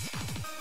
Yeah.